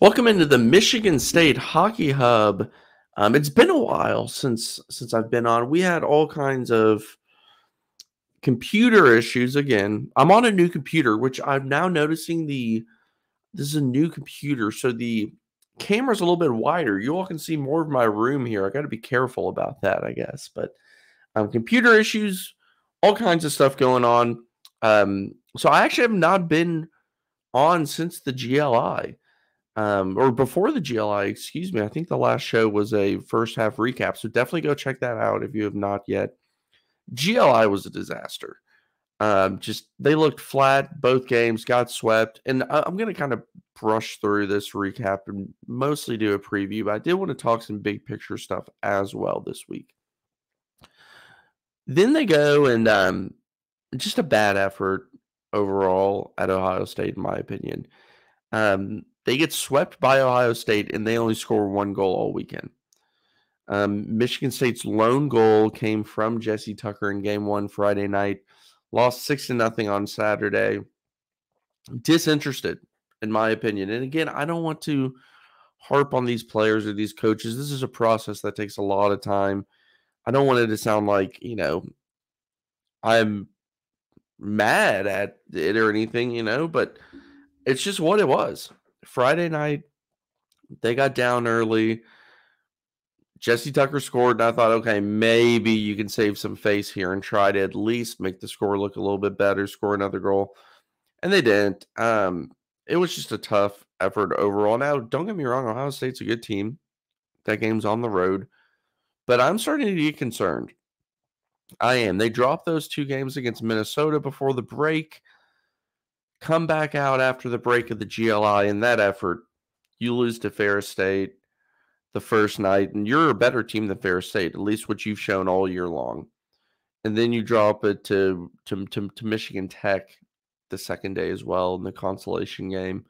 Welcome into the Michigan State Hockey Hub. Um, it's been a while since since I've been on. We had all kinds of computer issues again. I'm on a new computer, which I'm now noticing the this is a new computer, so the camera's a little bit wider. You all can see more of my room here. I got to be careful about that, I guess. But um, computer issues, all kinds of stuff going on. Um, so I actually have not been on since the GLI um, or before the GLI, excuse me. I think the last show was a first half recap. So definitely go check that out if you have not yet. GLI was a disaster. Um, just they looked flat both games, got swept, and I, am going to kind of brush through this recap and mostly do a preview. But I did want to talk some big picture stuff as well this week. Then they go and um, just a bad effort overall at Ohio State, in my opinion. Um, they get swept by Ohio State and they only score one goal all weekend. Um, Michigan State's lone goal came from Jesse Tucker in game one Friday night. Lost six to nothing on Saturday. Disinterested, in my opinion. And again, I don't want to harp on these players or these coaches. This is a process that takes a lot of time. I don't want it to sound like, you know, I'm mad at it or anything, you know, but it's just what it was. Friday night, they got down early. Jesse Tucker scored, and I thought, okay, maybe you can save some face here and try to at least make the score look a little bit better, score another goal. And they didn't. Um, it was just a tough effort overall. Now, don't get me wrong, Ohio State's a good team. That game's on the road. But I'm starting to get concerned. I am. They dropped those two games against Minnesota before the break come back out after the break of the GLI in that effort, you lose to Ferris State the first night, and you're a better team than Ferris State, at least what you've shown all year long. And then you drop it to to, to, to Michigan Tech the second day as well in the consolation game.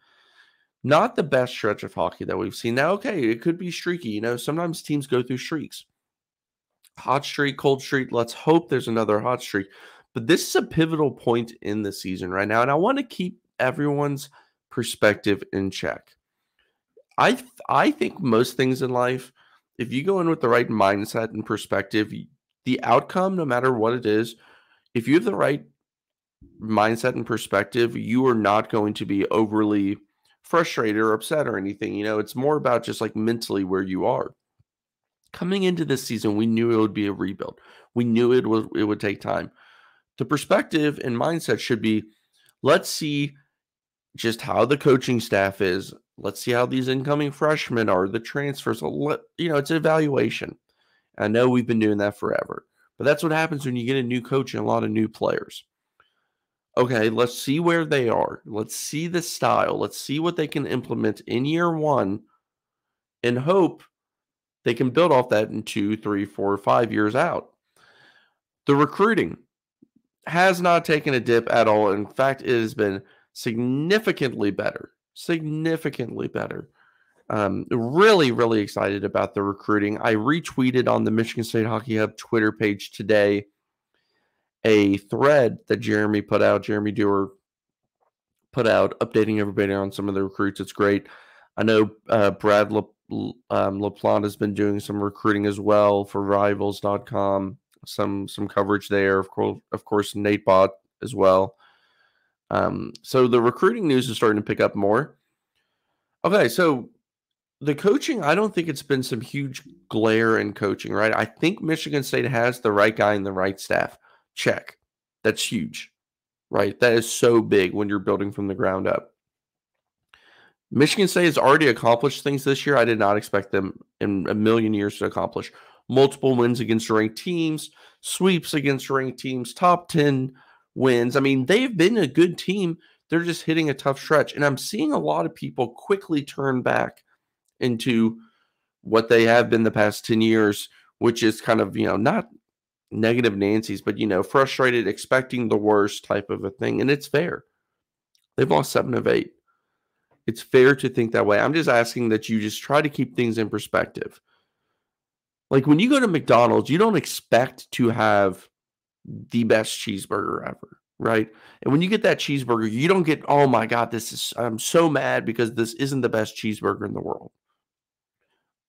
Not the best stretch of hockey that we've seen. Now, okay, it could be streaky. You know, sometimes teams go through streaks. Hot streak, cold streak. Let's hope there's another hot streak. But this is a pivotal point in the season right now. And I want to keep everyone's perspective in check. I th- I think most things in life, if you go in with the right mindset and perspective, the outcome, no matter what it is, if you have the right mindset and perspective, you are not going to be overly frustrated or upset or anything. You know, it's more about just like mentally where you are. Coming into this season, we knew it would be a rebuild. We knew it was it would take time the perspective and mindset should be let's see just how the coaching staff is. Let's see how these incoming freshmen are, the transfers. You know, it's evaluation. I know we've been doing that forever, but that's what happens when you get a new coach and a lot of new players. Okay, let's see where they are. Let's see the style. Let's see what they can implement in year one and hope they can build off that in two, three, four, five years out. The recruiting has not taken a dip at all. In fact, it has been significantly better. Significantly better. Um, really, really excited about the recruiting. I retweeted on the Michigan State Hockey Hub Twitter page today a thread that Jeremy put out, Jeremy Dewar put out, updating everybody on some of the recruits. It's great. I know uh, Brad Le, um, LaPlante has been doing some recruiting as well for Rivals.com some some coverage there. Of course, of course, Nate Bott as well. Um, so the recruiting news is starting to pick up more. Okay, so the coaching, I don't think it's been some huge glare in coaching, right? I think Michigan State has the right guy and the right staff. Check. That's huge, right? That is so big when you're building from the ground up. Michigan State has already accomplished things this year I did not expect them in a million years to accomplish multiple wins against ranked teams, sweeps against ranked teams, top 10 wins. I mean, they've been a good team. They're just hitting a tough stretch. And I'm seeing a lot of people quickly turn back into what they have been the past 10 years, which is kind of, you know, not negative Nancy's, but, you know, frustrated, expecting the worst type of a thing. And it's fair. They've lost seven of eight. It's fair to think that way. I'm just asking that you just try to keep things in perspective. Like when you go to McDonald's, you don't expect to have the best cheeseburger ever, right? And when you get that cheeseburger, you don't get, oh my God, this is, I'm so mad because this isn't the best cheeseburger in the world.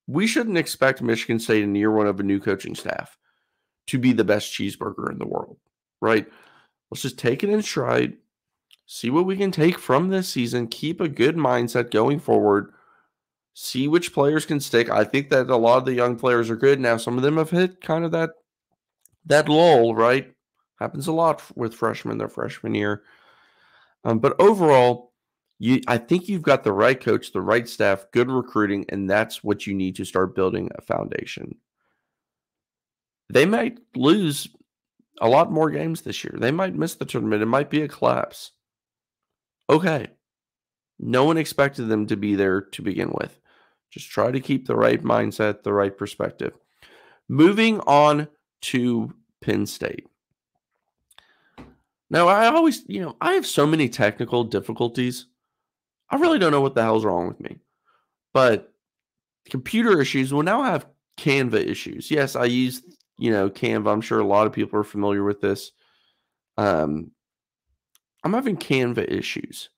We shouldn't expect Michigan State in year one of a new coaching staff to be the best cheeseburger in the world, right? Let's just take it in stride, see what we can take from this season, keep a good mindset going forward, see which players can stick. I think that a lot of the young players are good now. Some of them have hit kind of that that lull, right? Happens a lot with freshmen their freshman year. Um, but overall, you I think you've got the right coach, the right staff, good recruiting, and that's what you need to start building a foundation. They might lose a lot more games this year. They might miss the tournament. It might be a collapse. Okay. No one expected them to be there to begin with. Just try to keep the right mindset, the right perspective. Moving on to Penn State. Now, I always, you know, I have so many technical difficulties. I really don't know what the hell's wrong with me. But computer issues will now I have Canva issues. Yes, I use, you know, Canva. I'm sure a lot of people are familiar with this. Um, I'm having Canva issues.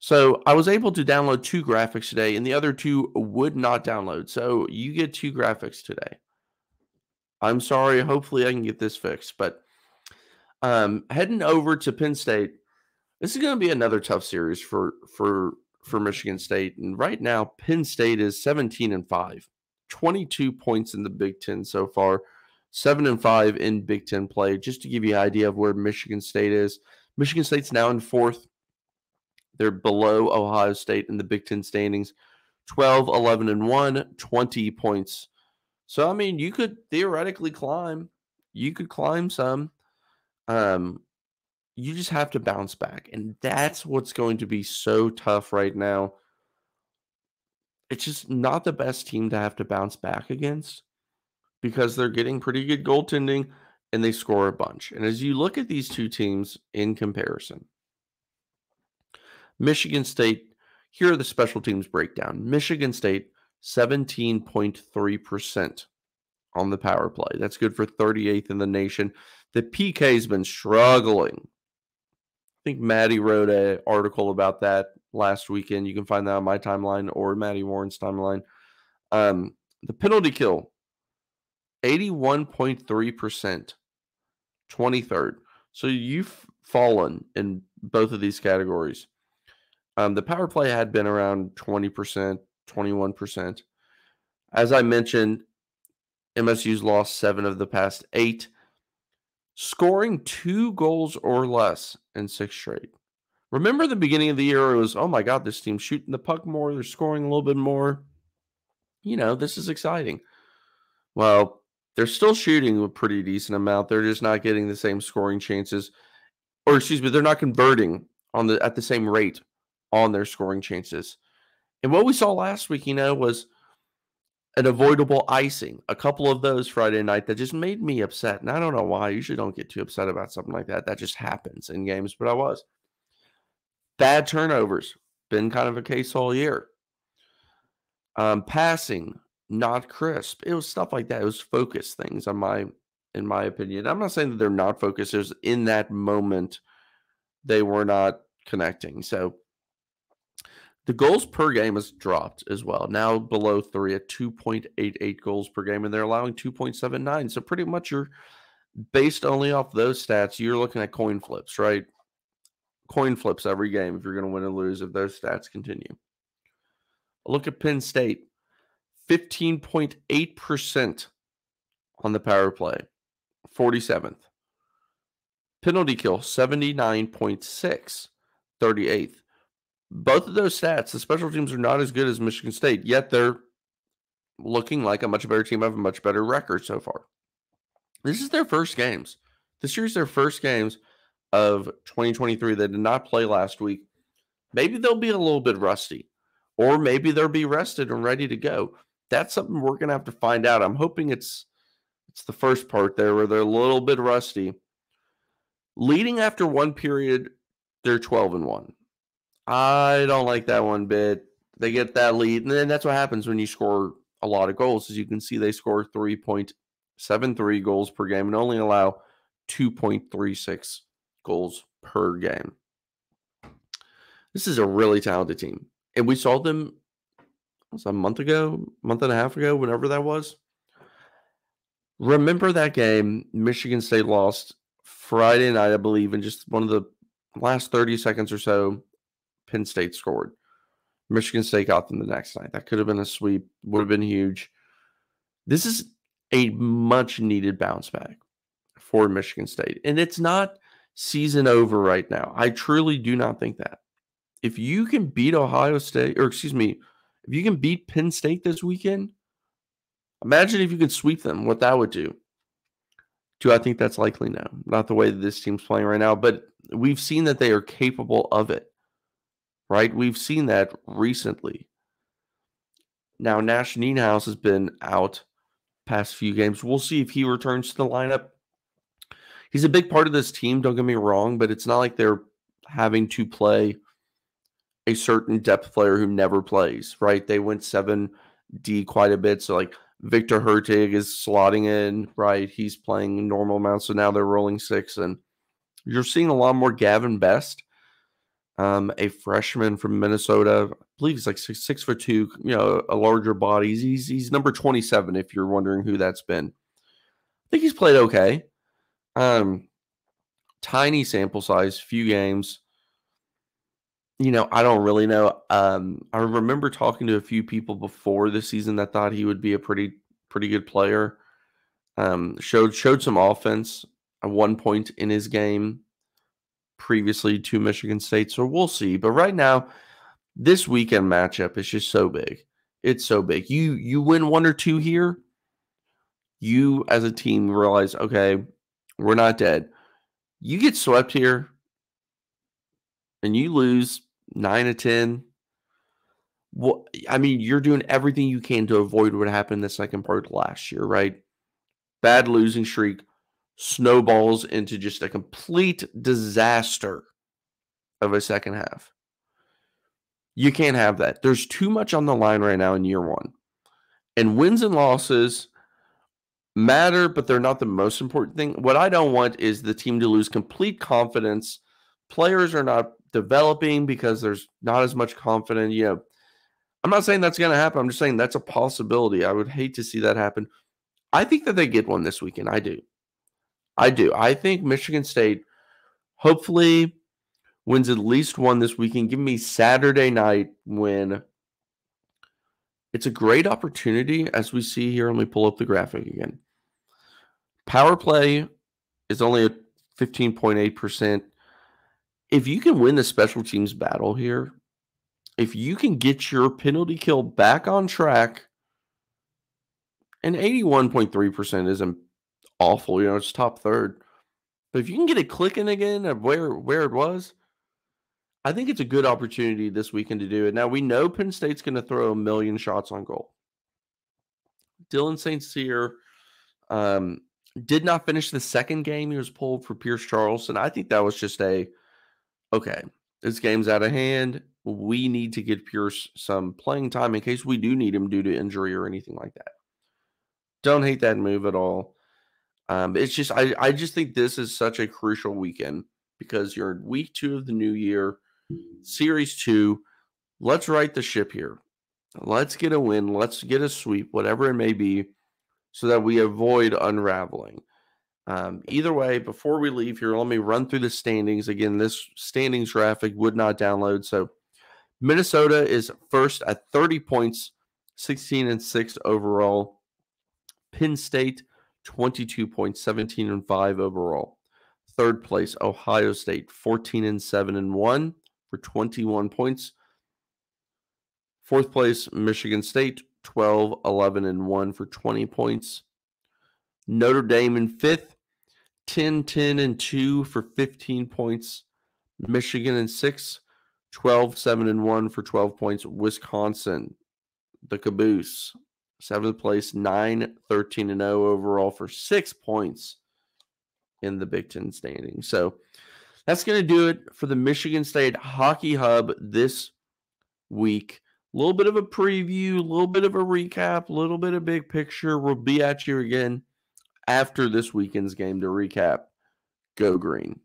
So I was able to download two graphics today, and the other two would not download. So you get two graphics today. I'm sorry. Hopefully, I can get this fixed. But um, heading over to Penn State, this is going to be another tough series for for for Michigan State. And right now, Penn State is 17 and five, 22 points in the Big Ten so far, seven and five in Big Ten play. Just to give you an idea of where Michigan State is, Michigan State's now in fourth. They're below Ohio State in the Big Ten standings, 12, 11, and 1, 20 points. So, I mean, you could theoretically climb. You could climb some. Um, you just have to bounce back. And that's what's going to be so tough right now. It's just not the best team to have to bounce back against because they're getting pretty good goaltending and they score a bunch. And as you look at these two teams in comparison, Michigan State, here are the special teams breakdown. Michigan State, 17.3% on the power play. That's good for 38th in the nation. The PK has been struggling. I think Maddie wrote an article about that last weekend. You can find that on my timeline or Maddie Warren's timeline. Um, the penalty kill, 81.3%, 23rd. So you've fallen in both of these categories. Um, the power play had been around 20%, 21%. As I mentioned, MSU's lost seven of the past eight scoring two goals or less in six straight. Remember the beginning of the year, it was, oh my God, this team's shooting the puck more. They're scoring a little bit more. You know, this is exciting. Well, they're still shooting a pretty decent amount. They're just not getting the same scoring chances, or excuse me, they're not converting on the at the same rate on their scoring chances. And what we saw last week, you know, was an avoidable icing. A couple of those Friday night that just made me upset. And I don't know why. I usually don't get too upset about something like that. That just happens in games, but I was. Bad turnovers. Been kind of a case all year. Um, passing, not crisp. It was stuff like that. It was focus things on my in my opinion. I'm not saying that they're not focused. There's in that moment they were not connecting. So the goals per game has dropped as well. Now below three at 2.88 goals per game, and they're allowing 2.79. So pretty much you're based only off those stats, you're looking at coin flips, right? Coin flips every game if you're going to win or lose if those stats continue. Look at Penn State 15.8% on the power play, 47th. Penalty kill 79.6, 38th both of those stats, the special teams are not as good as Michigan State, yet they're looking like a much better team, have a much better record so far. This is their first games. This year's their first games of 2023. They did not play last week. Maybe they'll be a little bit rusty, or maybe they'll be rested and ready to go. That's something we're gonna have to find out. I'm hoping it's it's the first part there where they're a little bit rusty. Leading after one period, they're 12 and 1. I don't like that one bit. They get that lead, and then that's what happens when you score a lot of goals. As you can see, they score 3.73 goals per game and only allow 2.36 goals per game. This is a really talented team. And we saw them was a month ago, month and a half ago, whenever that was. Remember that game Michigan State lost Friday night, I believe, in just one of the last 30 seconds or so, Penn State scored. Michigan State got them the next night. That could have been a sweep, would have been huge. This is a much needed bounce back for Michigan State. And it's not season over right now. I truly do not think that. If you can beat Ohio State, or excuse me, if you can beat Penn State this weekend, imagine if you could sweep them, what that would do. Do I think that's likely? No, not the way that this team's playing right now, but we've seen that they are capable of it, right? We've seen that recently. Now, Nash Nienhuis has been out past few games. We'll see if he returns to the lineup. He's a big part of this team, don't get me wrong, but it's not like they're having to play a certain depth player who never plays, right? They went 7D quite a bit. So, like, Viktor Hurtig is slotting in, right? He's playing normal amounts. So now they're rolling six. And you're seeing a lot more Gavin Best, um, a freshman from Minnesota. I believe he's like six, six foot two, you know, a larger body. He's, he's, he's number 27, if you're wondering who that's been. I think he's played okay. Um, tiny sample size, few games. You know, I don't really know. Um, I remember talking to a few people before the season that thought he would be a pretty pretty good player. Um, showed showed some offense at one point in his game previously to Michigan State. So we'll see. But right now, this weekend matchup is just so big. It's so big. You you win one or two here, you as a team realize, okay, we're not dead. You get swept here and you lose nine to 10. Well, I mean, you're doing everything you can to avoid what happened the second part last year, right? Bad losing streak snowballs into just a complete disaster of a second half. You can't have that. There's too much on the line right now in year one. And wins and losses matter, but they're not the most important thing. What I don't want is the team to lose complete confidence. Players are not developing because there's not as much confidence. You know, I'm not saying that's going to happen. I'm just saying that's a possibility. I would hate to see that happen. I think that they get one this weekend. I do. I do. I think Michigan State hopefully wins at least one this weekend. Give me Saturday night when it's a great opportunity as we see here. Let me pull up the graphic again. Power play is only at 15.8% if you can win the special teams battle here, if you can get your penalty kill back on track, and 81.3% isn't awful, you know, it's top third. But if you can get it clicking again of where where it was, I think it's a good opportunity this weekend to do it. Now we know Penn State's going to throw a million shots on goal. Dylan St. Cyr um, did not finish the second game. He was pulled for Pierce Charleston. I think that was just a okay, this game's out of hand. We need to get Pierce some playing time in case we do need him due to injury or anything like that. Don't hate that move at all. Um, it's just I, I just think this is such a crucial weekend because you're in week two of the new year, series two. Let's right the ship here. Let's get a win. Let's get a sweep, whatever it may be, so that we avoid unraveling. Um, either way, before we leave here, let me run through the standings. Again, this standings graphic would not download. So Minnesota is first at 30 points, 16 and 6 overall. Penn State, 22 points, 17 and 5 overall. Third place, Ohio State, 14 and 7 and 1 for 21 points. Fourth place, Michigan State, 12, 11 and 1 for 20 points. Notre Dame in fifth, 10, 10, and 2 for 15 points. Michigan in six, 12, 7, and 1 for 12 points. Wisconsin, the caboose, seventh place, 9, 13, and 0 overall for six points in the Big Ten standing. So that's going to do it for the Michigan State Hockey Hub this week. A little bit of a preview, a little bit of a recap, a little bit of big picture. We'll be at you again after this weekend's game to recap. Go green.